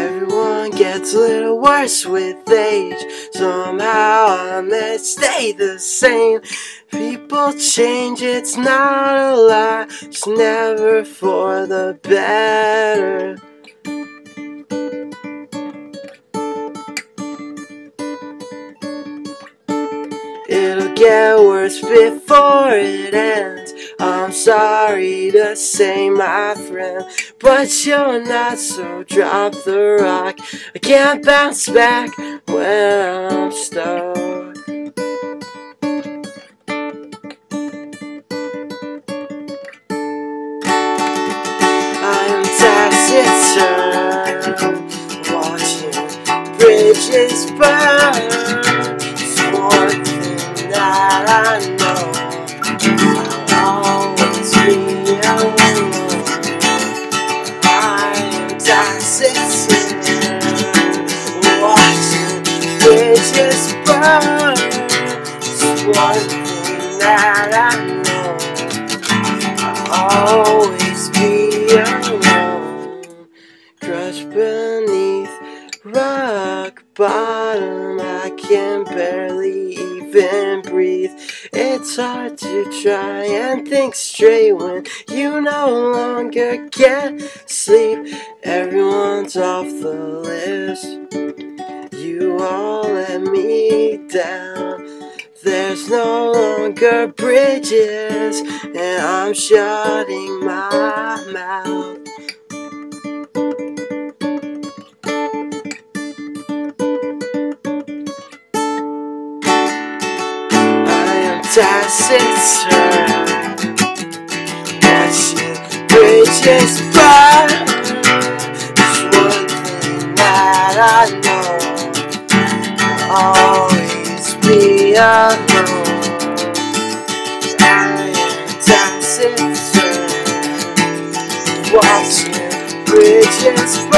Everyone gets a little worse with age. Somehow I may stay the same. People change, it's not a lie, it's never for the better. Worse before it ends. I'm sorry to say, my friend, but you're not, so drop the rock. I can't bounce back when I'm stuck. I am taciturn, watching bridges burn. I know. I'll always be alone. I am taciturn, watching bridges burn. It's one thing that I know. I'll always be alone. Crushed beneath rock bottom, I can barely even breathe. It's hard to try and think straight when you no longer get sleep. Everyone's off the list. You all let me down. There's no longer bridges, and I'm shutting my sister That's your greatest power It's one thing that I know. Will always be alone. I am dancing Watch your